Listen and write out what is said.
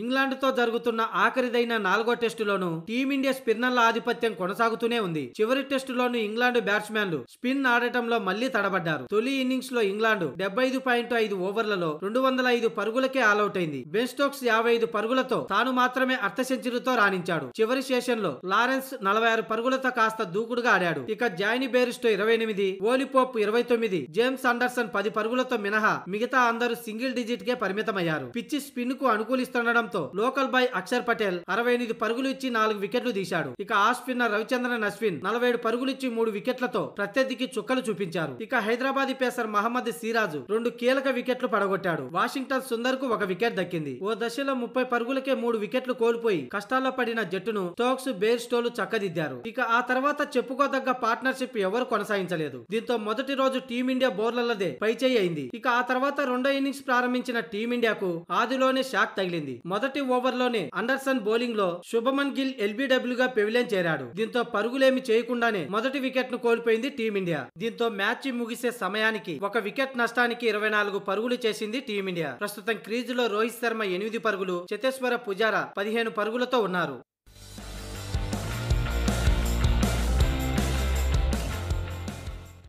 ఇంగ్లాండ్తో జరుగుతున్న ఆఖరిదైన నాలుగో టెస్టులోనూ టీమిండియా స్పిన్నర్ల ఆధిపత్యం కొనసాగుతూనే ఉంది. చివరి టెస్టులోనూ ఇంగ్లాండ్ బ్యాట్స్మెన్లు స్పిన్ ఆడటంలో మళ్ళీ తడబడ్డారు. తొలి ఇన్నింగ్స్లో ఇంగ్లాండ్ డెబ్బై ఐదు పాయింట్ ఐదు ఓవర్లలో రెండు వందల ఐదు పరుగులకే ఆల్అౌట్ అయింది. బెన్ స్టోక్స్ యాభై ఐదు పరుగులతో తాను మాత్రమే అర్ధ సెంచరీతో రాణించాడు. చివరి సెషన్లో లారెన్స్ నలభై ఆరు పరుగులతో కాస్త దూకుడుగా ఆడాడు. ఇక జాయిని బేరిస్టో ఇరవై ఎనిమిది ఓలిపోప్ ఇరవై తొమ్మిది జేమ్స్ అండర్సన్ పది పరుగులతో మినహా మిగతా అందరూ సింగిల్ డిజిట్ కే పరిమితమయ్యారు. పిచ్చి స్పిన్కు అనుకూలిస్తుండడం రావడంతో లోకల్ బాయ్ అక్షర్ పటేల్ అరవై ఎనిమిది పరుగులు ఇచ్చి నాలుగు వికెట్లు తీశాడు. ఇక ఆ స్పిన్నర్ రవిచంద్రన్ అశ్విన్ నలభై ఏడు పరుగులు ఇచ్చి మూడు వికెట్లతో ప్రత్యర్థికి చుక్కలు చూపించారు. ఇక హైదరాబాద్ పేసర్ మహమ్మద్ సిరాజు రెండు కీలక వికెట్లు పడగొట్టాడు. వాషింగ్టన్ సుందర్కు ఒక వికెట్ దక్కింది. ఓ దశలో ముప్పై పరుగులకే మూడు వికెట్లు కోల్పోయి కష్టాల్లో పడిన జట్టును స్టోక్స్ బేర్ స్టోలు చక్కదిద్దారు. ఇక ఆ తర్వాత చెప్పుకోదగ్గ పార్ట్నర్షిప్ ఎవరు కొనసాగించలేదు. దీంతో మొదటి రోజు టీమిండియా బౌలర్లదే పైచేయి అయింది. ఇక ఆ తర్వాత రెండో ఇన్నింగ్స్ ప్రారంభించిన టీమిండియాకు ఆదిలోనే షాక్ తగిలింది. మొదటి ఓవర్లోనే అండర్సన్ బౌలింగ్లో శుభమన్ గిల్ ఎల్బీడబ్ల్యూగా పెవిలియన్ చేరాడు. దీంతో పరుగులేమి చేయకుండానే మొదటి వికెట్ను కోల్పోయింది టీమిండియా. దీంతో మ్యాచ్ ముగిసే సమయానికి ఒక వికెట్ నష్టానికి ఇరవై నాలుగు పరుగులు చేసింది టీమిండియా. ప్రస్తుతం క్రీజ్లో రోహిత్ శర్మ ఎనిమిది పరుగులు చతేశ్వర పుజారా పదిహేను పరుగులతో ఉన్నారు.